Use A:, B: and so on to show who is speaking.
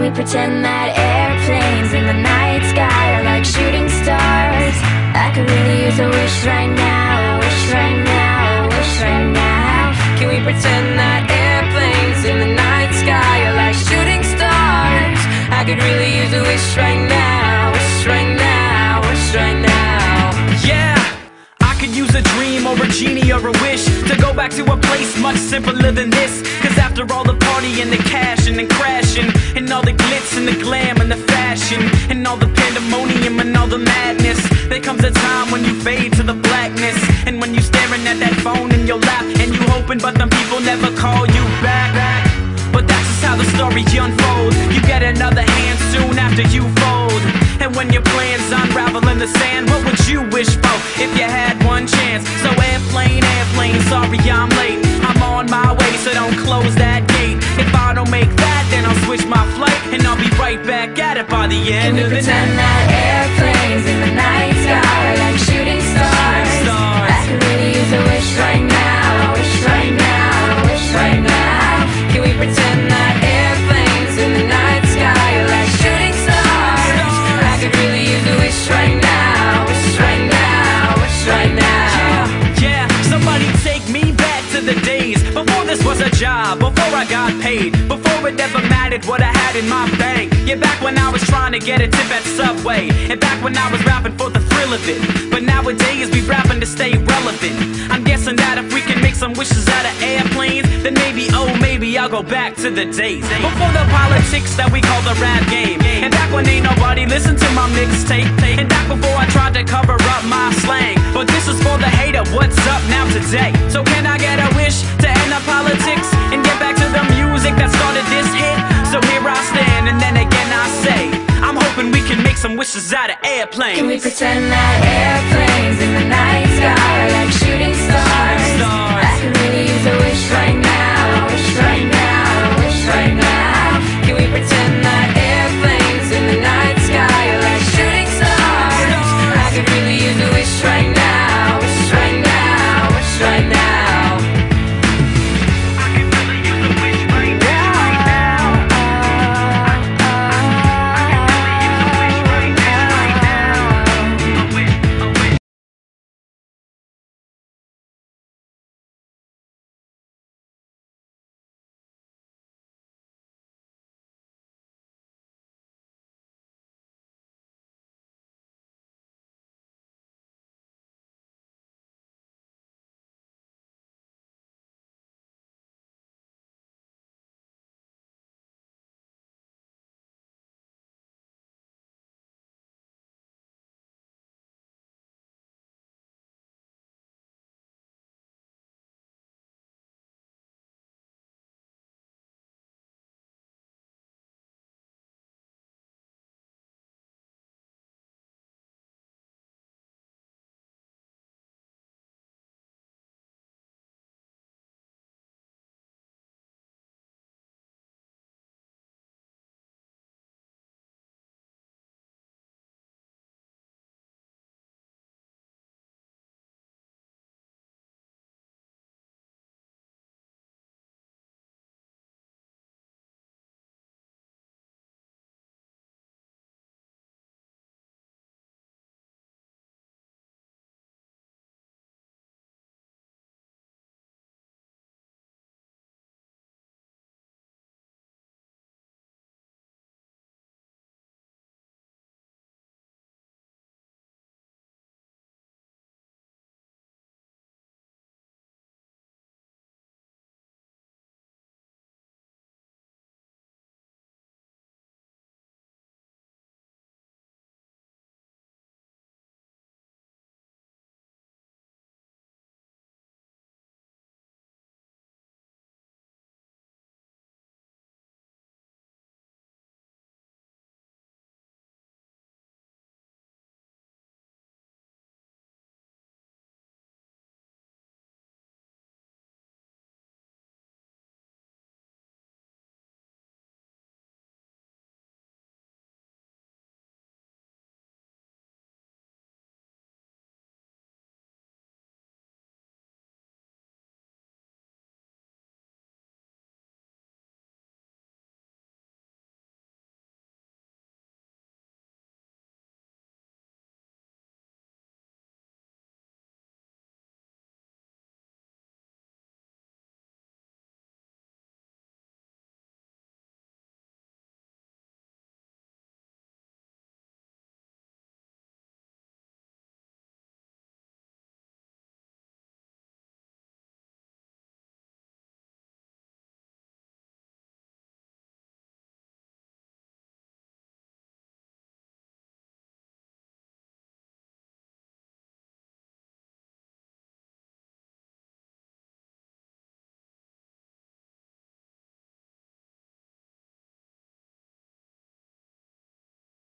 A: We pretend that airplanes wish
B: to go back to a place much simpler than this. Cause after all the party and the cash and the crashing, and all the glitz and the glam and the fashion, and all the pandemonium and all the madness, there comes a time when you fade to the blackness. And when you're staring at that phone in your lap, and you hoping, but them people never call you back. But that's just how the story unfolds. You get another hand soon after you fold. And when your plans that gate. If I don't make that, then I'll switch my flight and I'll be right back at it by the end
A: we
B: of the night. Mattered what I had in my bank. Yeah, back when I was trying to get a tip at Subway, and back when I was rapping for the thrill of it. But nowadays we rapping to stay relevant. I'm guessing that if we can make some wishes out of airplanes, then maybe, oh, maybe I'll go back to the days before the politics that we call the rap game. And back when ain't nobody listened to my mixtape, and back before I tried to cover up my slang. But this is for the hater, what's up airplanes.
A: Can we pretend that airplanes in the night sky